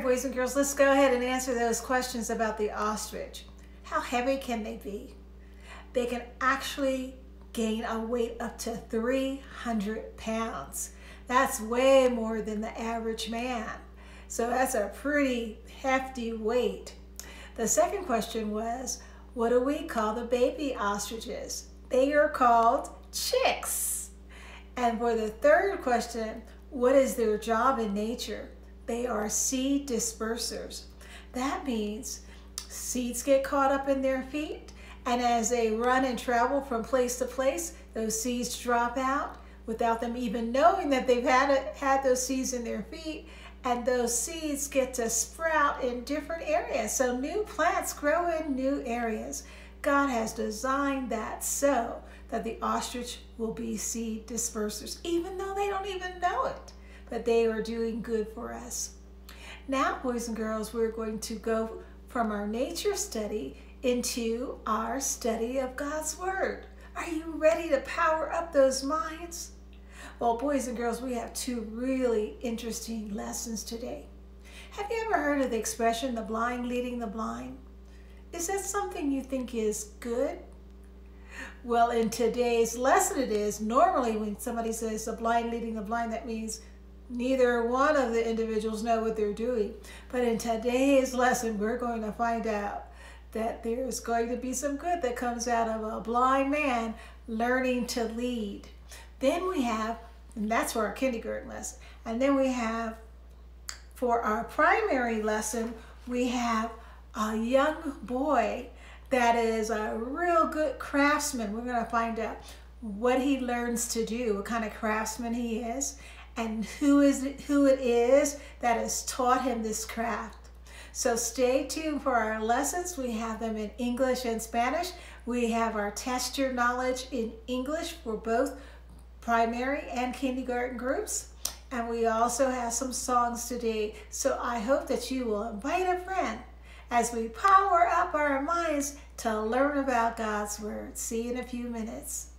boys and girls, let's go ahead and answer those questions about the ostrich. How heavy can they be? They can actually gain a weight up to 300 pounds. That's way more than the average man. So that's a pretty hefty weight. The second question was, what do we call the baby ostriches? They are called chicks. And for the third question, what is their job in nature? They are seed dispersers. That means seeds get caught up in their feet, and as they run and travel from place to place, those seeds drop out without them even knowing that they've had, it, had those seeds in their feet, and those seeds get to sprout in different areas. So new plants grow in new areas. God has designed that so that the ostrich will be seed dispersers, even though they don't even know it that they are doing good for us. Now, boys and girls, we're going to go from our nature study into our study of God's Word. Are you ready to power up those minds? Well, boys and girls, we have two really interesting lessons today. Have you ever heard of the expression, the blind leading the blind? Is that something you think is good? Well, in today's lesson it is. Normally when somebody says the blind leading the blind, that means Neither one of the individuals know what they're doing. But in today's lesson, we're going to find out that there's going to be some good that comes out of a blind man learning to lead. Then we have, and that's for our kindergarten lesson, and then we have for our primary lesson, we have a young boy that is a real good craftsman. We're going to find out what he learns to do, what kind of craftsman he is, and who is it, who it is that has taught him this craft. So stay tuned for our lessons. We have them in English and Spanish. We have our test your knowledge in English for both primary and kindergarten groups. And we also have some songs today. So I hope that you will invite a friend as we power up our minds to learn about God's Word. See you in a few minutes.